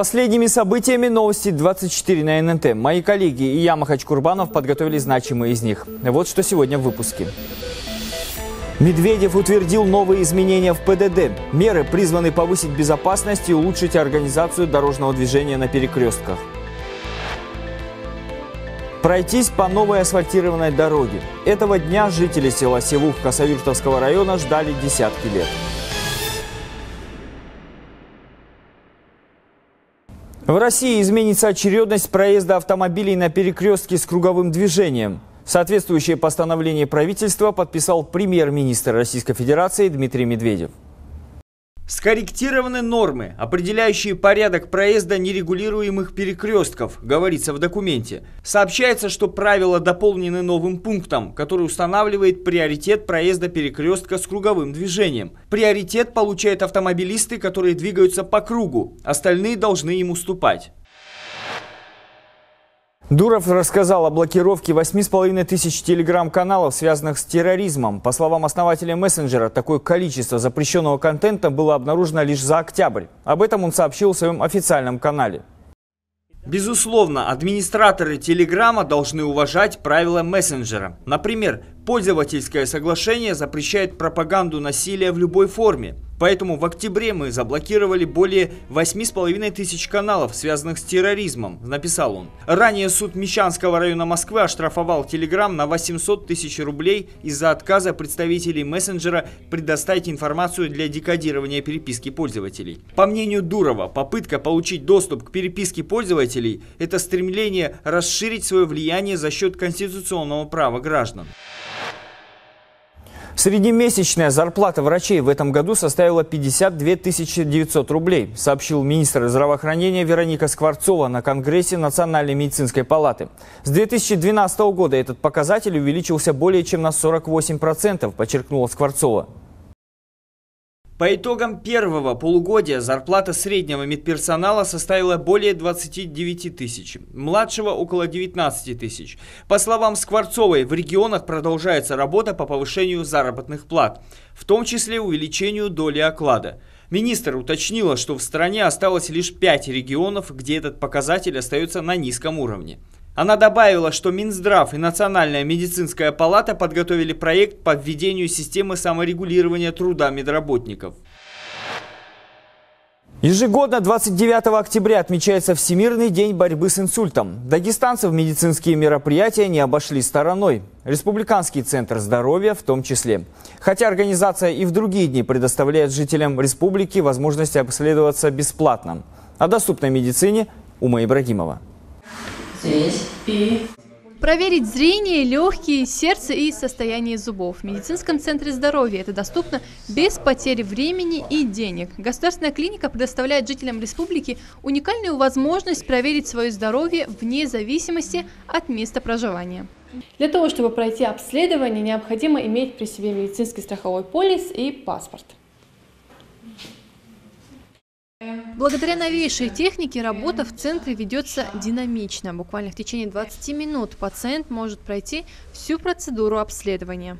последними событиями новости 24 на ННТ. Мои коллеги и я, Махач Курбанов, подготовили значимые из них. Вот что сегодня в выпуске. Медведев утвердил новые изменения в ПДД. Меры призваны повысить безопасность и улучшить организацию дорожного движения на перекрестках. Пройтись по новой асфальтированной дороге. Этого дня жители села Севух Косовиртовского района ждали десятки лет. В России изменится очередность проезда автомобилей на перекрестке с круговым движением. Соответствующее постановление правительства подписал премьер-министр Российской Федерации Дмитрий Медведев. Скорректированы нормы, определяющие порядок проезда нерегулируемых перекрестков, говорится в документе. Сообщается, что правила дополнены новым пунктом, который устанавливает приоритет проезда перекрестка с круговым движением. Приоритет получают автомобилисты, которые двигаются по кругу, остальные должны им уступать. Дуров рассказал о блокировке 8,5 тысяч телеграм-каналов, связанных с терроризмом. По словам основателя мессенджера, такое количество запрещенного контента было обнаружено лишь за октябрь. Об этом он сообщил в своем официальном канале. Безусловно, администраторы Телеграма должны уважать правила мессенджера. Например, пользовательское соглашение запрещает пропаганду насилия в любой форме. Поэтому в октябре мы заблокировали более 8,5 тысяч каналов, связанных с терроризмом, написал он. Ранее суд Мещанского района Москвы оштрафовал Телеграм на 800 тысяч рублей из-за отказа представителей мессенджера предоставить информацию для декодирования переписки пользователей. По мнению Дурова, попытка получить доступ к переписке пользователей – это стремление расширить свое влияние за счет конституционного права граждан. Среднемесячная зарплата врачей в этом году составила 52 900 рублей, сообщил министр здравоохранения Вероника Скворцова на Конгрессе Национальной медицинской палаты. С 2012 года этот показатель увеличился более чем на 48%, подчеркнула Скворцова. По итогам первого полугодия зарплата среднего медперсонала составила более 29 тысяч, младшего около 19 тысяч. По словам Скворцовой, в регионах продолжается работа по повышению заработных плат, в том числе увеличению доли оклада. Министр уточнила, что в стране осталось лишь 5 регионов, где этот показатель остается на низком уровне. Она добавила, что Минздрав и Национальная медицинская палата подготовили проект по введению системы саморегулирования труда медработников. Ежегодно 29 октября отмечается Всемирный день борьбы с инсультом. Дагестанцев медицинские мероприятия не обошли стороной. Республиканский центр здоровья в том числе. Хотя организация и в другие дни предоставляет жителям республики возможность обследоваться бесплатно. О доступной медицине Ума Ибрагимова. Здесь. И... Проверить зрение, легкие, сердце и состояние зубов. В медицинском центре здоровья это доступно без потери времени и денег. Государственная клиника предоставляет жителям республики уникальную возможность проверить свое здоровье вне зависимости от места проживания. Для того, чтобы пройти обследование, необходимо иметь при себе медицинский страховой полис и паспорт. Благодаря новейшей технике работа в центре ведется динамично. Буквально в течение 20 минут пациент может пройти всю процедуру обследования.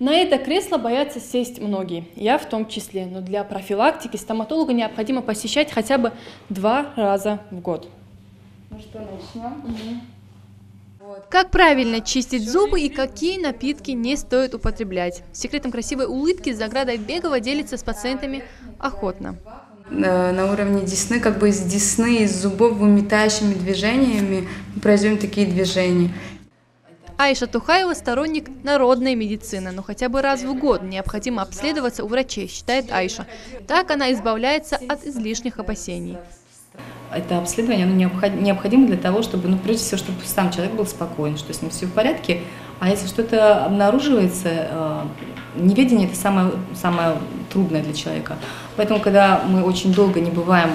На это кресло боятся сесть многие, я в том числе, но для профилактики стоматолога необходимо посещать хотя бы два раза в год. Ну что, начнем? Угу. Как правильно чистить зубы и какие напитки не стоит употреблять? Секретом красивой улыбки Заграда Бегова делится с пациентами охотно. Э, на уровне десны, как бы из десны, из зубов выметающими движениями мы производим такие движения. Айша Тухаева – сторонник народной медицины, но хотя бы раз в год необходимо обследоваться у врачей, считает Айша. Так она избавляется от излишних опасений. Это обследование оно необходимо для того, чтобы, ну, прежде всего, чтобы сам человек был спокоен, что с ним все в порядке. А если что-то обнаруживается, э, неведение – это самое, самое трудное для человека. Поэтому, когда мы очень долго не бываем,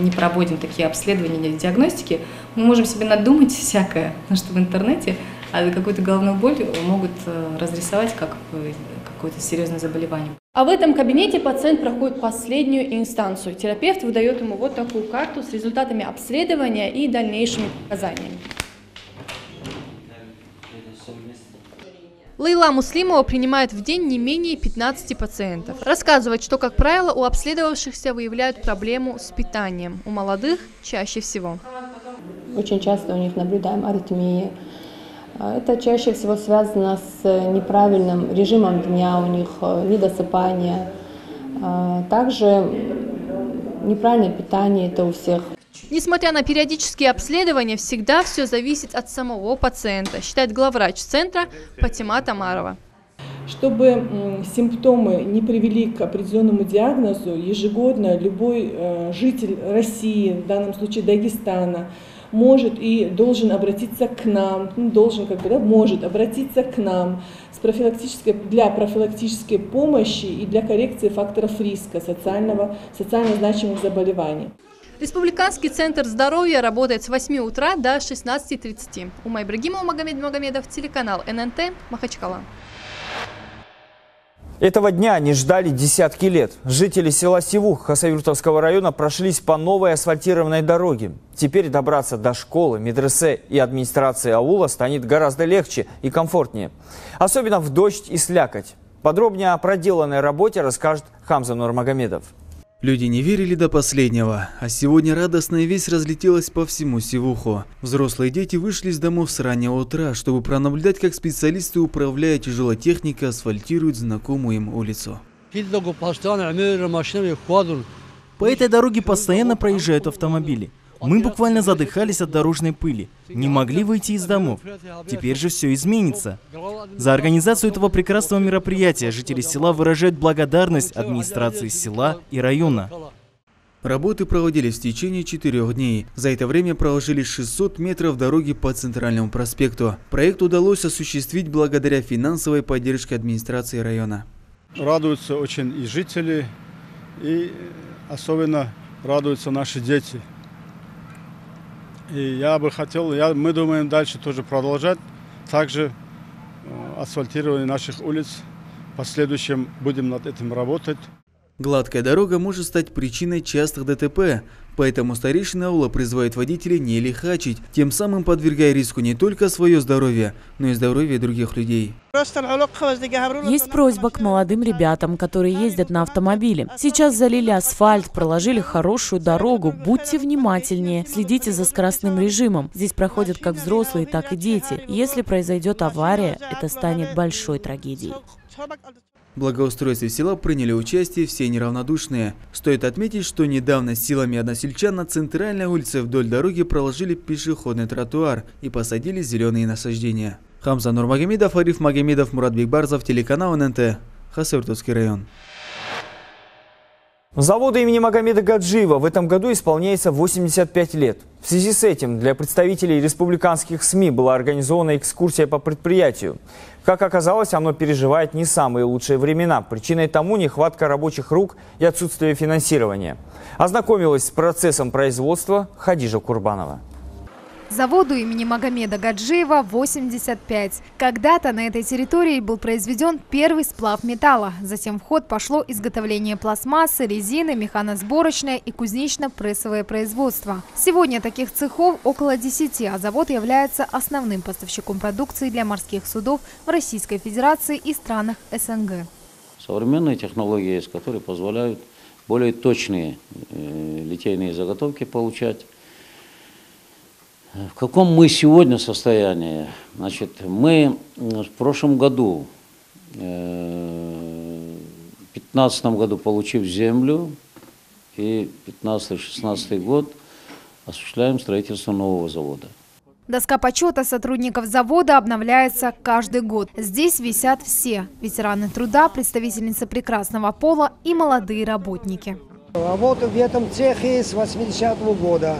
не проводим такие обследования, диагностики, мы можем себе надумать всякое, потому что в интернете а какую-то головную боль могут э, разрисовать как какое-то серьезное заболевание. А в этом кабинете пациент проходит последнюю инстанцию. Терапевт выдает ему вот такую карту с результатами обследования и дальнейшими показаниями. Лейла Муслимова принимает в день не менее 15 пациентов. Рассказывает, что, как правило, у обследовавшихся выявляют проблему с питанием. У молодых чаще всего. Очень часто у них наблюдаем аритмии. А, Это чаще всего связано с неправильным режимом дня, у них э, недосыпание. А, Также неправильное питание это у всех. Несмотря на периодические обследования, всегда все зависит от самого пациента, считает главврач центра Патима Тамарова. Чтобы симптомы не привели к определенному диагнозу, ежегодно любой э, житель России, в данном случае Дагестана, может и должен обратиться к нам, ну, должен как бы, да, может обратиться к нам с профилактической, для профилактической помощи и для коррекции факторов риска социального, социально значимых заболеваний. Республиканский центр здоровья работает с 8 утра до 16.30. Ума Ибрагимова, Магомед Магомедов, телеканал ННТ, Махачкала. Этого дня они ждали десятки лет. Жители села Сивух Хасавюртовского района прошлись по новой асфальтированной дороге. Теперь добраться до школы, медресе и администрации аула станет гораздо легче и комфортнее. Особенно в дождь и слякоть. Подробнее о проделанной работе расскажет Хамза Нурмагомедов. Люди не верили до последнего, а сегодня радостная весть разлетелась по всему Севуху. Взрослые дети вышли из домов с раннего утра, чтобы пронаблюдать, как специалисты, управляя тяжелой техникой, асфальтируют знакомую им улицу. По этой дороге постоянно проезжают автомобили. Мы буквально задыхались от дорожной пыли, не могли выйти из домов. Теперь же все изменится. За организацию этого прекрасного мероприятия жители села выражают благодарность администрации села и района. Работы проводились в течение четырех дней. За это время проложили 600 метров дороги по Центральному проспекту. Проект удалось осуществить благодаря финансовой поддержке администрации района. Радуются очень и жители, и особенно радуются наши дети. И я бы хотел, я, мы думаем дальше тоже продолжать, также э, асфальтирование наших улиц. В последующем будем над этим работать. Гладкая дорога может стать причиной частых ДТП, поэтому старейшина аула призывает водителей не лихачить, тем самым подвергая риску не только свое здоровье, но и здоровье других людей. Есть просьба к молодым ребятам, которые ездят на автомобиле. Сейчас залили асфальт, проложили хорошую дорогу. Будьте внимательнее, следите за скоростным режимом. Здесь проходят как взрослые, так и дети. Если произойдет авария, это станет большой трагедией. В благоустройстве села приняли участие все неравнодушные. Стоит отметить, что недавно силами односельчан на центральной улице вдоль дороги проложили пешеходный тротуар и посадили зеленые насаждения. Хамза Нурмагомедов, Ариф Магомедов, Мурат Бекбарзов, телеканал ННТ, Хасавюртовский район. Заводу имени Магомеда Гаджиева в этом году исполняется 85 лет. В связи с этим для представителей республиканских СМИ была организована экскурсия по предприятию. Как оказалось, оно переживает не самые лучшие времена. Причиной тому нехватка рабочих рук и отсутствие финансирования. Ознакомилась с процессом производства Хадижа Курбанова. Заводу имени Магомеда Гаджиева 85. Когда-то на этой территории был произведен первый сплав металла. Затем в ход пошло изготовление пластмассы, резины, механосборочное и кузнечно-прессовое производство. Сегодня таких цехов около 10, а завод является основным поставщиком продукции для морских судов в Российской Федерации и странах СНГ. Современные технологии которые позволяют более точные э, литейные заготовки получать. В каком мы сегодня состоянии? Значит, мы в прошлом году, э, в 2015 году, получив землю, и 15-16 год осуществляем строительство нового завода. Доска почета сотрудников завода обновляется каждый год. Здесь висят все – ветераны труда, представительницы прекрасного пола и молодые работники. Работаю в этом цехе с 80-го года.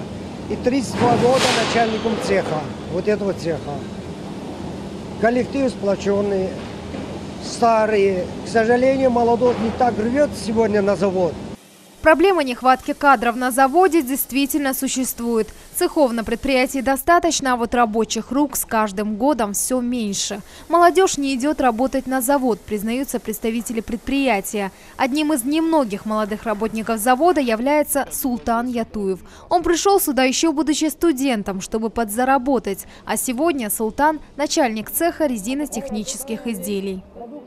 И 32 года начальником цеха, вот этого цеха. Коллектив сплоченный, старые. К сожалению, молодежь не так рвет сегодня на завод. Проблема нехватки кадров на заводе действительно существует. Цехов на предприятии достаточно, а вот рабочих рук с каждым годом все меньше. Молодежь не идет работать на завод, признаются представители предприятия. Одним из немногих молодых работников завода является Султан Ятуев. Он пришел сюда еще будучи студентом, чтобы подзаработать. А сегодня Султан – начальник цеха резинотехнических изделий.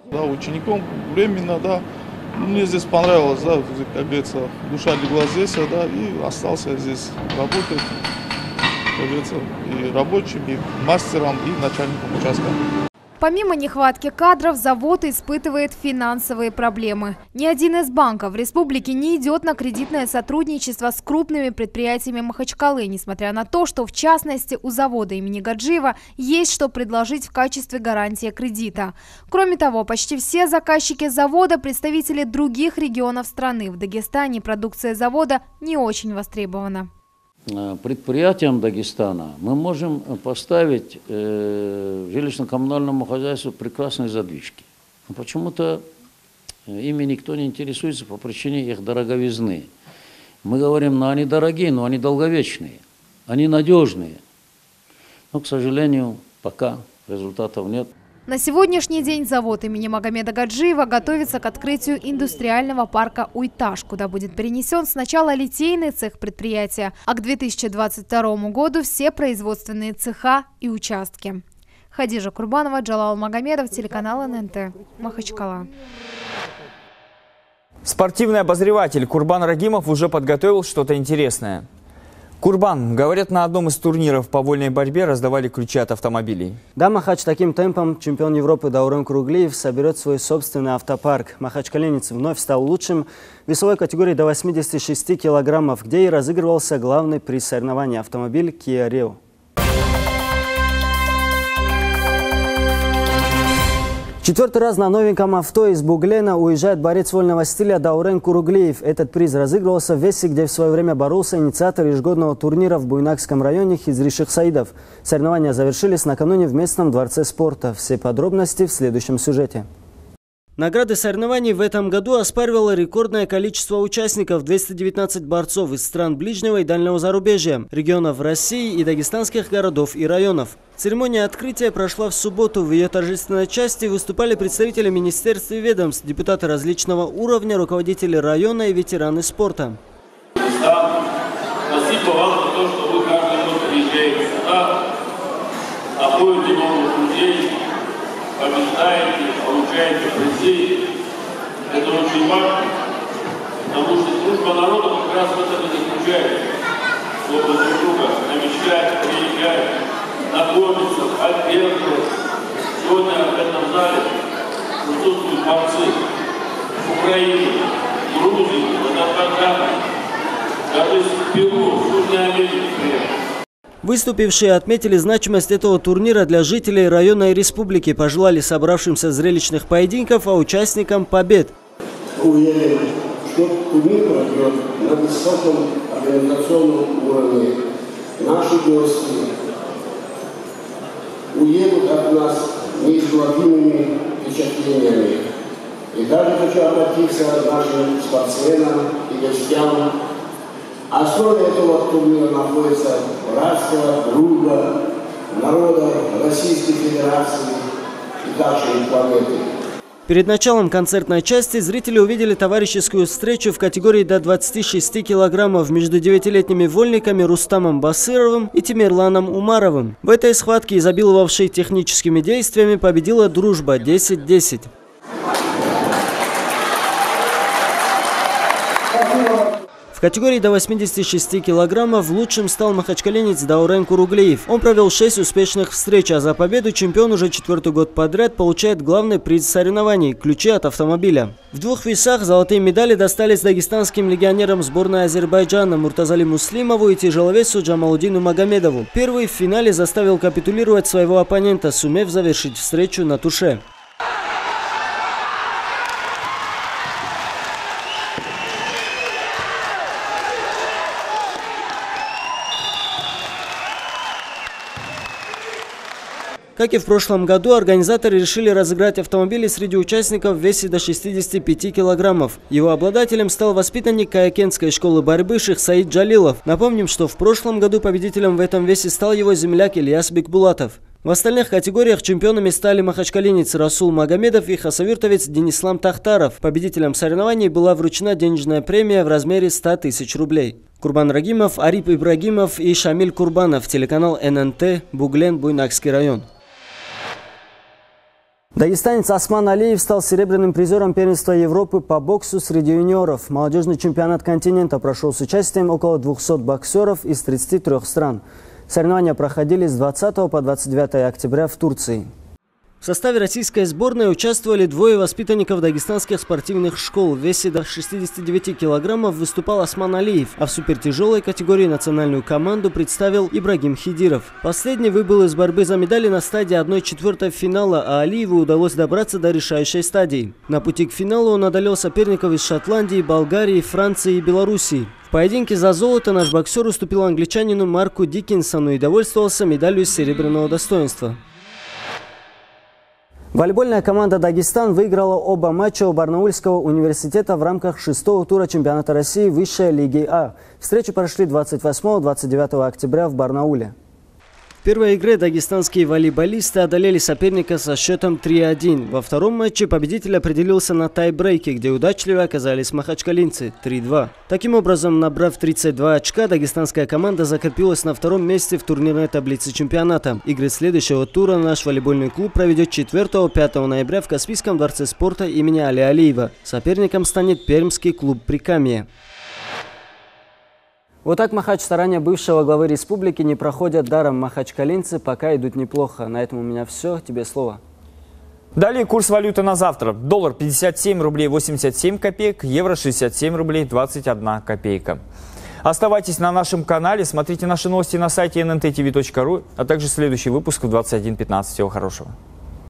Да, учеником временно, да. Мне здесь понравилось, да, как говорится, душа легла здесь, да, и остался здесь работать, как говорится, и рабочим, и мастером, и начальником участка. Помимо нехватки кадров, завод испытывает финансовые проблемы. Ни один из банков в республике не идет на кредитное сотрудничество с крупными предприятиями Махачкалы, несмотря на то, что в частности у завода имени Гаджиева есть что предложить в качестве гарантии кредита. Кроме того, почти все заказчики завода – представители других регионов страны. В Дагестане продукция завода не очень востребована. Э, предприятиям Дагестана мы можем поставить э, жилищно-коммунальному хозяйству прекрасные задвижки. Почему-то э, ими никто не интересуется по причине их дороговизны. Мы говорим, ну они дорогие, но они долговечные, они надежные. Но, к сожалению, пока результатов нет. На сегодняшний день завод имени Магомеда Гаджиева готовится к открытию индустриального парка «Уйтаж», куда будет перенесен сначала литейный цех предприятия, а к 2022 году все производственные цеха и участки. Хадижа Курбанова, Джалал Магомедов, телеканал ННТ, Махачкала. Спортивный обозреватель Курбан Рагимов уже подготовил что-то интересное. Курбан, говорят, на одном из турниров по вольной борьбе раздавали ключи от автомобилей. Да, Махач, таким темпом чемпион Европы Даурен Круглиев соберет свой собственный автопарк. Махачкаленец вновь стал лучшим весовой категории до 86 килограммов, где и разыгрывался главный приз соревнования – автомобиль Kia Rio. Четвертый раз на новеньком авто из Буглена уезжает борец вольного стиля Даурен Куруглиев. Этот приз разыгрывался в Весе, где в свое время боролся инициатор ежегодного турнира в Буйнакском районе Хизриших Саидов. Соревнования завершились накануне в местном дворце спорта. Все подробности в следующем сюжете. Награды соревнований в этом году оспаривало рекордное количество участников – 219 борцов из стран ближнего и дальнего зарубежья, регионов России и дагестанских городов и районов. Церемония открытия прошла в субботу. В ее торжественной части выступали представители министерств и ведомств, депутаты различного уровня, руководители района и ветераны спорта. Спасибо вам за то, что вы каждый год приезжаете сюда, находите новых людей, побеждаете, получаете призы. Это очень важно, потому что дружба народа как раз в этом и заключается. Чтобы друг друга намечать, приезжать, знакомиться, поддерживать. Сегодня в этом зале присутствуют борцы Украины, Грузии, Азербайджана, даже Перу, Южной Америки. Выступившие отметили значимость этого турнира для жителей района и республики, пожелали собравшимся зрелищных поединков, а участникам побед. Уверен, что турнир пройдет на высоком организационном уровне. Наши гости уедут от нас неизгладимыми впечатлениями. И даже хочу обратиться к нашим спортсменам и гостям Основа этого турнира находится братство, друга, народа Российской Федерации и нашей планеты. Перед началом концертной части зрители увидели товарищескую встречу в категории до 26 килограммов между девятилетними вольниками Рустамом Басыровым и Тимирланом Умаровым. В этой схватке, изобиловавшей техническими действиями, победила дружба 10-10. Категории до 86 килограммов лучшим стал махачкаленец Даурен Куруглеев. Он провел 6 успешных встреч, а за победу чемпион уже четвертый год подряд получает главный приз соревнований – ключи от автомобиля. В двух весах золотые медали достались дагестанским легионерам сборной Азербайджана Муртазали Муслимову и тяжеловесу Джамалудину Магомедову. Первый в финале заставил капитулировать своего оппонента, сумев завершить встречу на туше. Как и в прошлом году, организаторы решили разыграть автомобили среди участников весе до 65 килограммов. Его обладателем стал воспитанник Каякенской школы борьбы Ших Саид Джалилов. Напомним, что в прошлом году победителем в этом весе стал его земляк Ильяс Бекбулатов. В остальных категориях чемпионами стали махачкалинец Расул Магомедов и хасавюртовец Денислам Тахтаров. Победителям соревнований была вручена денежная премия в размере 100 тысяч рублей. Курбан Рагимов, Арип Ибрагимов и Шамиль Курбанов, телеканал ННТ, Буглен, Буйнакский район. Дагестанец Осман Алиев стал серебряным призером первенства Европы по боксу среди юниоров. Молодежный чемпионат континента прошел с участием около 200 боксеров из 33 стран. Соревнования проходили с 20 по 29 октября в Турции. В составе российской сборной участвовали двое воспитанников дагестанских спортивных школ. В весе до 69 килограммов выступал Осман Алиев, а в супертяжелой категории национальную команду представил Ибрагим Хидиров. Последний выбыл из борьбы за медали на стадии 1-4 финала, а Алиеву удалось добраться до решающей стадии. На пути к финалу он одолел соперников из Шотландии, Болгарии, Франции и Белоруссии. В поединке за золото наш боксер уступил англичанину Марку Диккинсону и довольствовался медалью серебряного достоинства. Волейбольная команда «Дагестан» выиграла оба матча у Барнаульского университета в рамках шестого тура чемпионата России высшей лиги А. Встречи прошли 28-29 октября в Барнауле. В первой игре дагестанские волейболисты одолели соперника со счетом 3-1. Во втором матче победитель определился на тайбрейке, где удачливо оказались махачкалинцы 3-2. Таким образом, набрав 32 очка, дагестанская команда закрепилась на втором месте в турнирной таблице чемпионата. Игры следующего тура наш волейбольный клуб проведет 4-5 ноября в Каспийском дворце спорта имени Али Алиева. Соперником станет Пермский клуб «Прикамье». Вот так махач старания бывшего главы республики не проходят даром. Махачкалинцы пока идут неплохо. На этом у меня все. Тебе слово. Далее курс валюты на завтра. Доллар 57 рублей 87 копеек, евро 67 рублей 21 копейка. Оставайтесь на нашем канале, смотрите наши новости на сайте nntv.ru, а также следующий выпуск в 21.15. Всего хорошего.